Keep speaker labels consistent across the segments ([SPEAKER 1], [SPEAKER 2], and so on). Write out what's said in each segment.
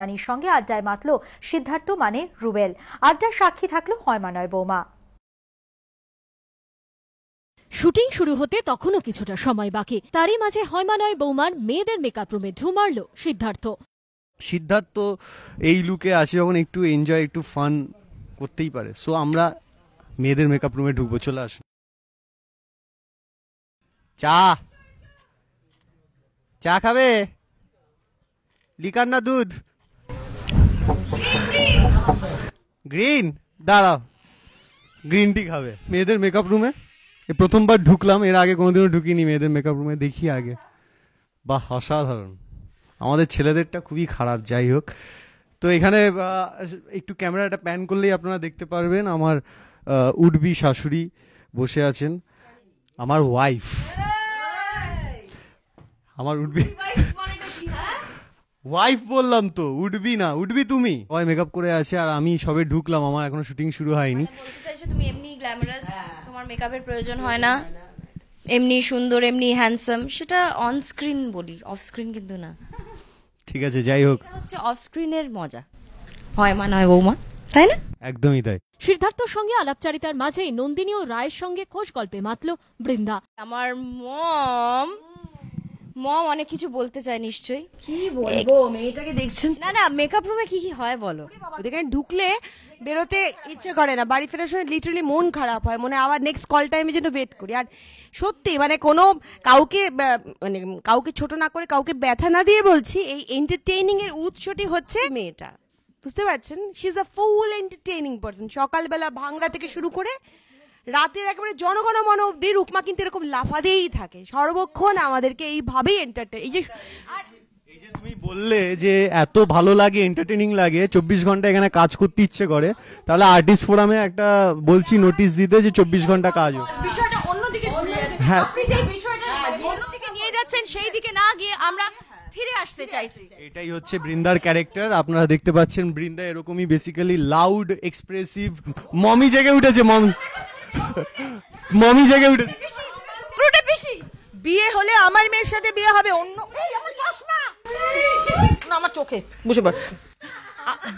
[SPEAKER 1] রানীর সঙ্গে আড্ডায় মাতল সিদ্ধার্থ মানে রুবেল। আড্ডার সাক্ষী থাকল হয়মানয় বৌমা।
[SPEAKER 2] শুটিং শুরু হতে তখনও কিছুটা সময় বাকি। তারই মাঝে হয়মানয় বৌমার মেয়েদের মেকআপ রুমে ঢু মারল সিদ্ধার্থ।
[SPEAKER 3] সিদ্ধার্থ এই লুকে আছে যখন একটু এনজয় একটু ফান করতেই পারে। সো আমরা মেয়েদের মেকআপ রুমে ঢুকবো চলে আসুন। চা! চা খাবে? লিকার না দুধ? গ্রিন দাঁড়াও। গ্রিন টি খাবে। মেয়েদের মেকআপ রুমে প্রথমবার ঢুকলাম এর আগে কোনোদিনও ঢুকিনি মেয়েদের মেকআপ রুমে দেখি আগে। বাহ অসাধারণ। আমাদের ছেলেদেরটা খুবই খারাপ যাই হোক। তো এখানে একটু ক্যামেরাটা প্যান করলেই আপনারা দেখতে পারবেন আমার উডবি শাশুড়ি বসে আছেন। আমার ওয়াইফ আমার উডবি ওয়াইফ বললাম তো উঠবি না উঠবি তুমি? সবাই মেকআপ করে আছে আর আমি সবে ঢুকলাম আমার এখনও শুটিং শুরু হয়নি।
[SPEAKER 4] বলতে তুমি এমনি গ্ল্যামারাস তোমার মেকআপের প্রয়োজন হয় না? এমনি সুন্দর এমনি হ্যান্ডসাম সেটা অন স্ক্রিন বলি অফ স্ক্রিন কিন্তু না।
[SPEAKER 3] ঠিক আছে যাই হোক।
[SPEAKER 4] হচ্ছে অফ স্ক্রিনের মজা। হয় মা নয় বৌমা তাই না?
[SPEAKER 3] একদমই তাই।
[SPEAKER 2] সিদ্ধার্থর সঙ্গে আলাপচারিতার মাঝেই নন্দিনী ও রায়ের সঙ্গে খোঁজ গল্পে মাতল বৃন্দা।
[SPEAKER 4] আমার মম মম অনেক কিছু বলতে চায় নিশ্চয়ই।
[SPEAKER 5] কি বলব মেয়েটাকে দেখছেন?
[SPEAKER 4] না না মেকআপ রুমে কি কি হয় বলো?
[SPEAKER 5] ওদেরকে ঢুকলে বেরোতে ইচ্ছে করে না বাড়ি ফেরার সময় লিটারালি মন খারাপ হয় মনে হয় আবার নেক্সট কল টাইমে জন্য ওয়েট করি। আর সত্যি মানে কোনো কাউকে মানে কাউকে ছোট না করে কাউকে ব্যথা না দিয়ে বলছি এই এন্টারটেইনিং এর উৎসটি হচ্ছে মেয়েটা। বুঝতে পারছেন? She is a full entertaining person সকালবেলা ভাঙড়া থেকে শুরু করে রাতের একেবারে জনগণ মন অব্দি রুকমা কিন্তু এরকম লাফাতেই থাকে। সর্বক্ষণ আমাদেরকে এইভাবেই এন্টারটেইন এই যে
[SPEAKER 3] এই যে তুমি বললে যে এত ভালো লাগে এন্টারটেনিং লাগে চব্বিশ ঘণ্টা এখানে কাজ করতে ইচ্ছে করে তাহলে আর্টিস্ট ফোরামে একটা বলছি নোটিশ দিতে যে চব্বিশ ঘণ্টা কাজ হোক
[SPEAKER 4] বিষয়টা অন্যদিকে
[SPEAKER 3] হ্যাঁ।
[SPEAKER 4] আপনি যে বিষয়টা অন্যদিকে নিয়ে যাচ্ছেন সেই দিকে না গিয়ে আমরা ফিরে আসতে চাইছি।
[SPEAKER 3] এটাই হচ্ছে বৃন্দার ক্যারেক্টার আপনারা দেখতে পাচ্ছেন বৃন্দা এরকমই বেসিক্যালি লাউড এক্সপ্রেসিভ মমি জেগে উঠেছে মমি মমি জেগে উঠে
[SPEAKER 4] ফ্রুটে পিসি।
[SPEAKER 5] বিয়ে হলে আমার মেয়ের সাথে বিয়ে হবে অন্য এই আমার চশমা। না আমার চোখে। বসে পড়।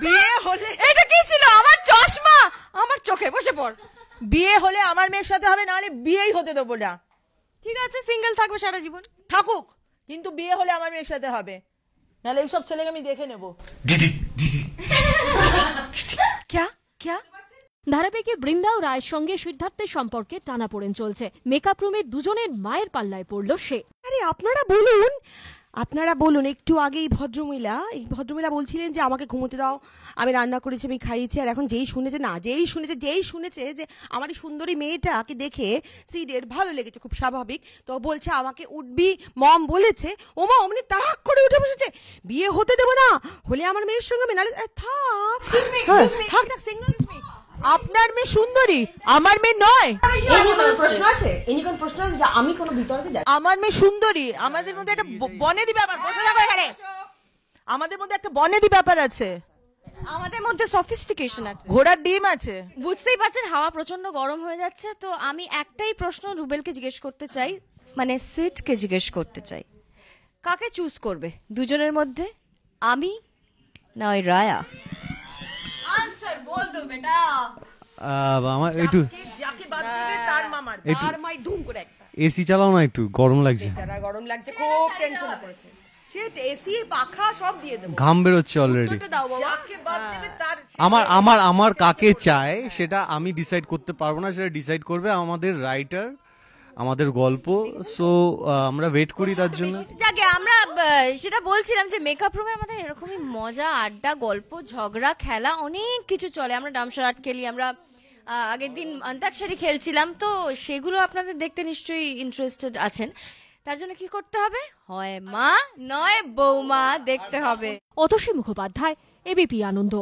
[SPEAKER 5] বিয়ে হলে
[SPEAKER 4] এটা কি ছিল? আমার চশমা? আমার চোখে বসে পড়।
[SPEAKER 5] বিয়ে হলে আমার মেয়ের সাথে হবে নাহলে বিয়েই হতে দেবো না।
[SPEAKER 4] ঠিক আছে সিঙ্গেল থাকবে সারা জীবন।
[SPEAKER 5] থাকুক কিন্তু বিয়ে হলে আমার মেয়ের সাথে হবে। নাহলে এইসব ছেলেকে আমি দেখে নেব। দিদি দিদি।
[SPEAKER 4] ক্যা ক্যা?
[SPEAKER 2] ধারাবাহিকে বৃন্দা ও রায়ের সঙ্গে সিদ্ধার্থের সম্পর্কে টানাপোড়েন চলছে। মেকআপ রুমে দুজনের মায়ের পাল্লায় পড়ল সে।
[SPEAKER 5] আরে আপনারা বলুন আপনারা বলুন একটু আগে এই ভদ্রমহিলা এই ভদ্রমহিলা বলছিলেন যে আমাকে ঘুমোতে দাও আমি রান্না করেছি আমি খাইয়েছি আর এখন যেই শুনেছে না যেই শুনেছে যেই শুনেছে যে আমার এই সুন্দরী মেয়েটাকে দেখে সিডের ভালো লেগেছে খুব স্বাভাবিক তো বলছে আমাকে উঠবি মম বলেছে ও মা অমনি তাড়াক করে উঠে বসেছে বিয়ে হতে দেবো না হলে আমার মেয়ের সঙ্গে আমি নাহলে- এ, থাক হ্যাঁ, থাক থাক সিঙ্গল আপনার মেয়ে সুন্দরী আমার মেয়ে নয়। এই নিয়ে কোনো প্রশ্ন আছে? এই নিয়ে কোনো প্রশ্ন আছে যে আমি কোনো বিতর্কে যাচ্ছি? আমার মেয়ে সুন্দরী আমাদের মধ্যে একটা ব- বনেদি ব্যাপার বসে থাকো এখানে। আমাদের মধ্যে একটা বনেদি ব্যাপার আছে।
[SPEAKER 4] আমাদের মধ্যে সফিস্টিকেশন আছে।
[SPEAKER 5] ঘোড়ার ডিম আছে।
[SPEAKER 4] বুঝতেই পারছেন হাওয়া প্রচণ্ড গরম হয়ে যাচ্ছে তো আমি একটাই প্রশ্ন রুবেলকে জিজ্ঞেস করতে চাই মানে সিটকে জিজ্ঞেস করতে চাই। কাকে চুজ করবে? দুজনের মধ্যে? আমি না ওই রায়া? আনসার বেটা।
[SPEAKER 3] আমার একটু
[SPEAKER 5] যাকে বাদ দিবে তার মামার তার মাই ধুম করে একটা।
[SPEAKER 3] এসি চালাও না একটু গরম লাগছে।
[SPEAKER 5] গরম লাগছে খুব টেনশন করেছে। এসি পাখা সব দিয়ে দেবো।
[SPEAKER 3] ঘাম বেরোচ্ছে অলরেডি
[SPEAKER 5] ওটা দাও বাবা। যাকে বাদ দেবে তার
[SPEAKER 3] আমার আমার আমার কাকে চাই সেটা আমি ডিসাইড করতে পারব না সেটা ডিসাইড করবে আমাদের রাইটার আমাদের গল্প সো আমরা ওয়েট করি তার জন্য।
[SPEAKER 4] যাকে আমরা সেটা বলছিলাম যে মেকআপ রুমে আমাদের এরকমই মজা আড্ডা গল্প ঝগড়া খেলা অনেক কিছু চলে। আমরা ডামসার আর্ট খেলি আমরা আগের দিন অন্তাক্ষরী খেলছিলাম। তো সেগুলো আপনাদের দেখতে নিশ্চয়ই ইন্টারেস্টেড আছেন। তার জন্য কি করতে হবে? হয় মা নয় বৌমা দেখতে হবে।
[SPEAKER 2] অতসী মুখোপাধ্যায় এবিপি আনন্দ।